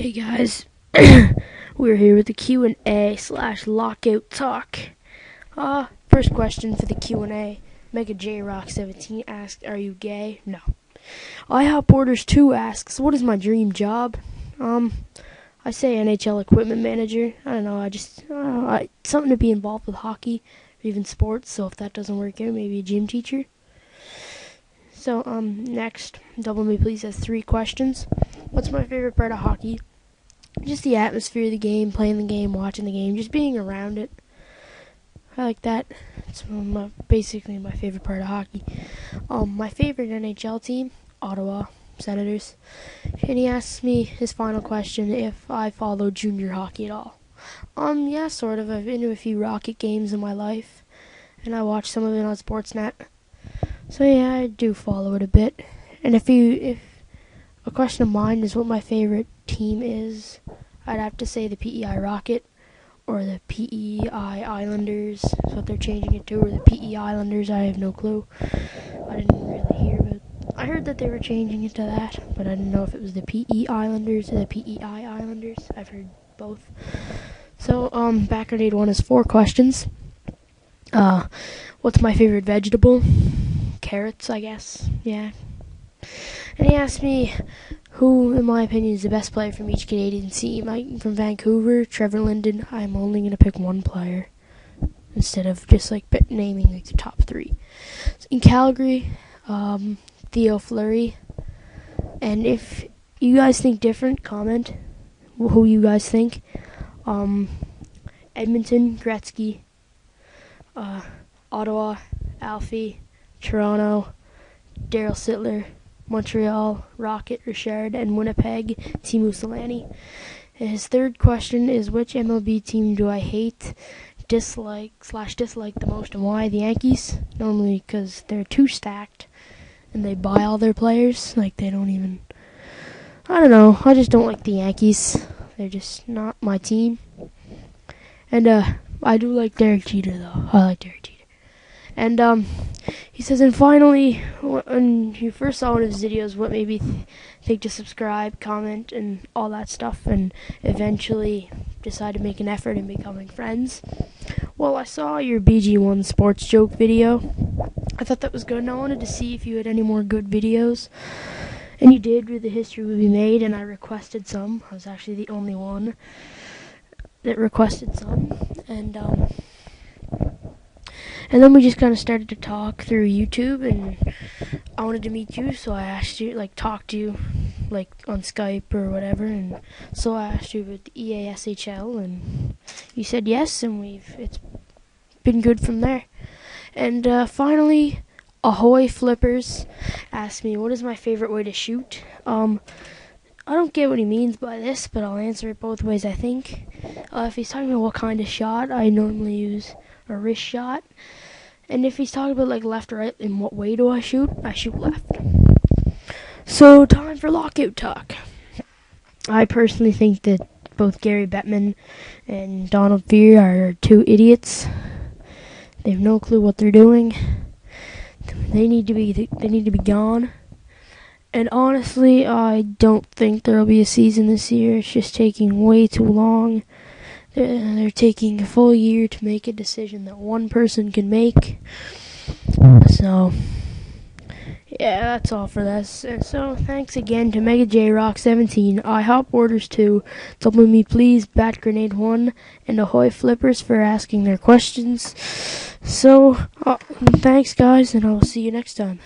Hey guys, we're here with the Q and A slash lockout talk. Uh, first question for the Q and A. Mega J Rock 17 asks, "Are you gay?" No. IHOP Orders 2 asks, "What is my dream job?" Um, I say NHL equipment manager. I don't know. I just uh, I, something to be involved with hockey or even sports. So if that doesn't work out, maybe a gym teacher. So um, next, Double Me Please has three questions. What's my favorite part of hockey? Just the atmosphere of the game, playing the game, watching the game, just being around it. I like that. It's my, basically my favorite part of hockey. Um, my favorite NHL team, Ottawa Senators. And he asks me his final question if I follow junior hockey at all. Um, yeah, sort of. I've been to a few Rocket games in my life, and I watch some of it on Sportsnet. So yeah, I do follow it a bit. And if you if a question of mine is what my favorite team is, I'd have to say the PEI Rocket or the PEI Islanders. That's what they're changing it to, or the PEI Islanders. I have no clue. I didn't really hear, but I heard that they were changing it to that, but I didn't know if it was the PE Islanders or the PEI Islanders. I've heard both. So, um, Back Grenade 1 is four questions. Uh, what's my favorite vegetable? Carrots, I guess. Yeah, and he asked me who, in my opinion, is the best player from each Canadian team. I, from Vancouver, Trevor Linden. I'm only going to pick one player instead of just like naming like the top three. So in Calgary, um, Theo Fleury. And if you guys think different, comment who you guys think. Um, Edmonton, Gretzky. Uh, Ottawa, Alfie. Toronto, Daryl Sittler. Montreal, Rocket, Richard, and Winnipeg, Teemu Selanne. His third question is which MLB team do I hate, dislike slash dislike the most, and why? The Yankees. Normally because they're too stacked, and they buy all their players. Like they don't even. I don't know. I just don't like the Yankees. They're just not my team. And uh, I do like Derek Jeter though. I like Derek Jeter. And um, he says, and finally, when you first saw one of his videos, what made me th- think to subscribe, comment, and all that stuff, and eventually decide to make an effort in becoming friends? Well, I saw your BG1 sports joke video. I thought that was good, and I wanted to see if you had any more good videos. And you did, where the history would be made, and I requested some. I was actually the only one that requested some. And, um, and then we just kind of started to talk through YouTube, and I wanted to meet you, so I asked you, like, talk to you, like, on Skype or whatever, and so I asked you about the EASHL, and you said yes, and we've, it's been good from there. And, uh, finally, Ahoy Flippers asked me, what is my favorite way to shoot? Um, I don't get what he means by this, but I'll answer it both ways, I think. Uh, if he's talking about what kind of shot, I normally use a wrist shot. And if he's talking about like left or right, in what way do I shoot? I shoot left. So time for lockout talk. I personally think that both Gary Bettman and Donald Fehr are two idiots. They have no clue what they're doing. They need to be they need to be gone. And honestly, I don't think there'll be a season this year. It's just taking way too long. They're, they're taking a full year to make a decision that one person can make. So, yeah, that's all for this. So, thanks again to Mega J Rock 17, IHOP Orders 2, Double Me Please, Bat Grenade 1, and Ahoy Flippers for asking their questions. So, uh, thanks, guys, and I will see you next time.